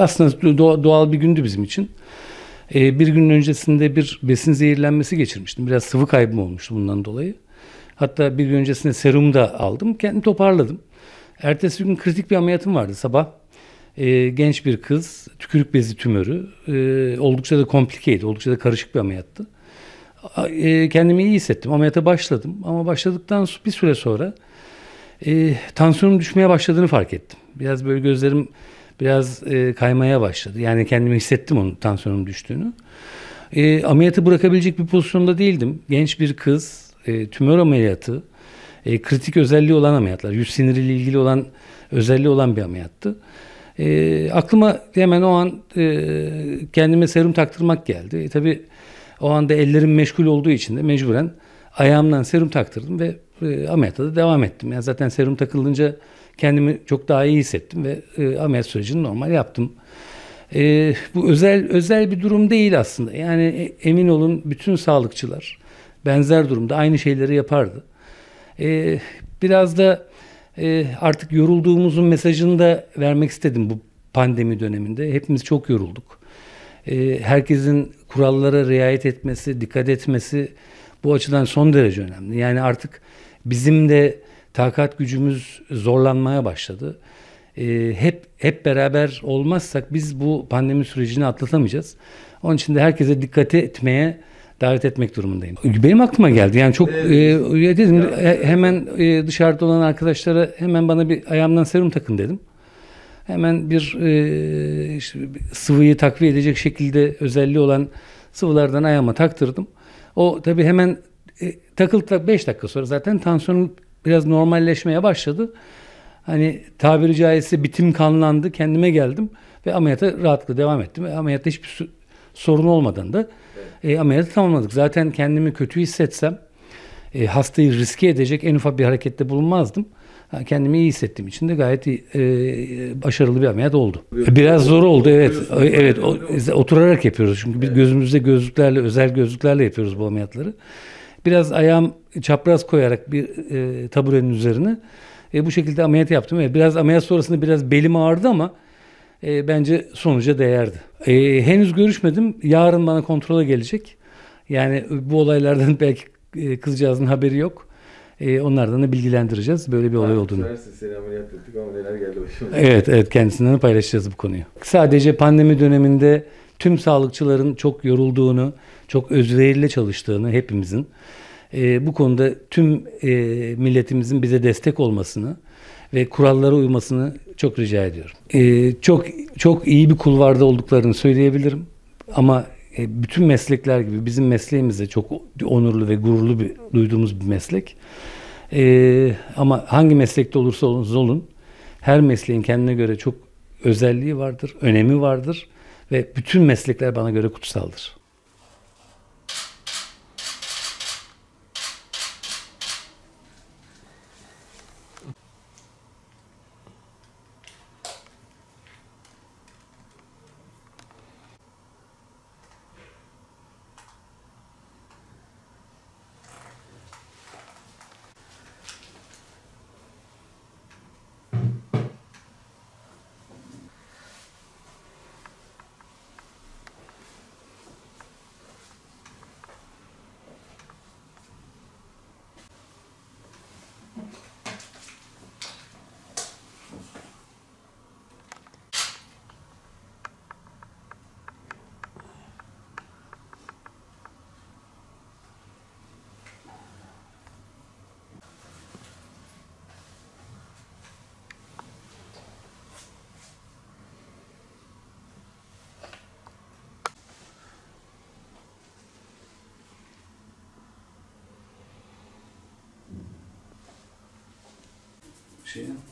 aslında doğal bir gündü bizim için. Ee, bir gün öncesinde bir besin zehirlenmesi geçirmiştim. Biraz sıvı kaybım olmuştu bundan dolayı. Hatta bir gün öncesinde serum da aldım. Kendimi toparladım. Ertesi gün kritik bir ameliyatım vardı sabah. Ee, genç bir kız, tükürük bezi tümörü. Ee, oldukça da komplikeydi, oldukça da karışık bir ameliyattı. Ee, kendimi iyi hissettim. Ameliyata başladım. Ama başladıktan bir süre sonra e, tansiyonum düşmeye başladığını fark ettim. Biraz böyle gözlerim biraz e, kaymaya başladı. Yani kendimi hissettim onun tansiyonum düştüğünü. E, ameliyatı bırakabilecek bir pozisyonda değildim. Genç bir kız, e, tümör ameliyatı, e, kritik özelliği olan ameliyatlar, yüz siniriyle ilgili olan özelliği olan bir ameliyattı. E, aklıma hemen o an e, kendime serum taktırmak geldi. E, tabii o anda ellerim meşgul olduğu için de mecburen ayağımdan serum taktırdım ve e, ameliyatta da devam ettim. Yani zaten serum takılınca kendimi çok daha iyi hissettim ve e, ameliyat sürecini normal yaptım. E, bu özel özel bir durum değil aslında. Yani e, emin olun bütün sağlıkçılar benzer durumda aynı şeyleri yapardı. E, biraz da e, artık yorulduğumuzun mesajını da vermek istedim bu pandemi döneminde. Hepimiz çok yorulduk. E, herkesin kurallara riayet etmesi, dikkat etmesi bu açıdan son derece önemli. Yani artık bizim de takat gücümüz zorlanmaya başladı. E, hep hep beraber olmazsak biz bu pandemi sürecini atlatamayacağız. Onun için de herkese dikkat etmeye davet etmek durumundayım. Benim aklıma geldi. Yani çok e, dedim hemen e, dışarıda olan arkadaşlara hemen bana bir ayağımdan serum takın dedim. Hemen bir e, işte, sıvıyı takviye edecek şekilde özelliği olan sıvılardan ayağıma taktırdım. O tabii hemen e, takıldı 5 dakika sonra zaten tansiyonum biraz normalleşmeye başladı. Hani tabiri caizse bitim kanlandı. Kendime geldim ve ameliyata rahatlıkla devam ettim. Ve ameliyatta hiçbir sorun olmadan da e, ameliyatı tamamladık. Zaten kendimi kötü hissetsem e, hastayı riske edecek en ufak bir harekette bulunmazdım. Kendimi iyi hissettiğim için de gayet iyi, e, başarılı bir ameliyat oldu. Biraz zor oldu evet. Evet oturarak yapıyoruz çünkü biz gözümüzde gözlüklerle özel gözlüklerle yapıyoruz bu ameliyatları. Biraz ayağım çapraz koyarak bir e, taburenin üzerine e, bu şekilde ameliyat yaptım. Evet, biraz ameliyat sonrasında biraz belim ağrıdı ama e, bence sonuca değerdi. E, henüz görüşmedim. Yarın bana kontrole gelecek. Yani bu olaylardan belki e, kızcağızın haberi yok. E, onlardan da bilgilendireceğiz böyle bir olay olduğunu. Seni ameliyat ettik ama neler geldi başımıza. Evet, evet kendisinden paylaşacağız bu konuyu. Sadece pandemi döneminde tüm sağlıkçıların çok yorulduğunu, çok özveriyle çalıştığını hepimizin e, bu konuda tüm e, milletimizin bize destek olmasını ve kurallara uymasını çok rica ediyorum. E, çok çok iyi bir kulvarda olduklarını söyleyebilirim ama e, bütün meslekler gibi bizim mesleğimiz de çok onurlu ve gururlu bir duyduğumuz bir meslek. E, ama hangi meslekte olursa olun her mesleğin kendine göre çok özelliği vardır, önemi vardır ve bütün meslekler bana göre kutsaldır. Yeah.